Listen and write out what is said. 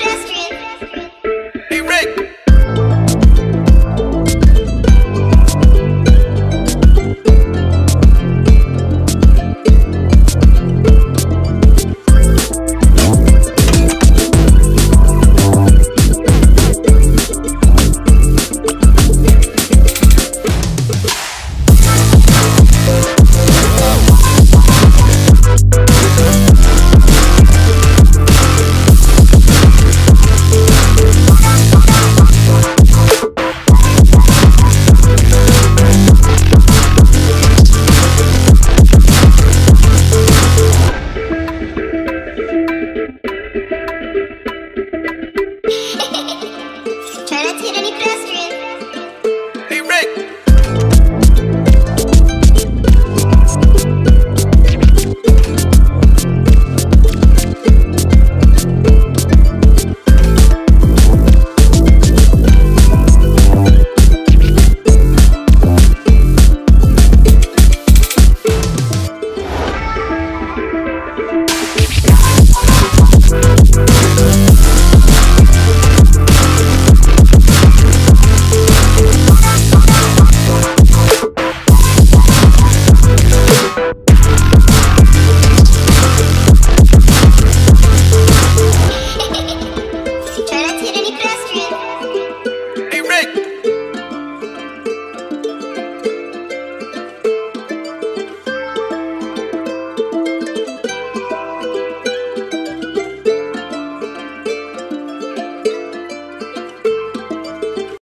pedestrian.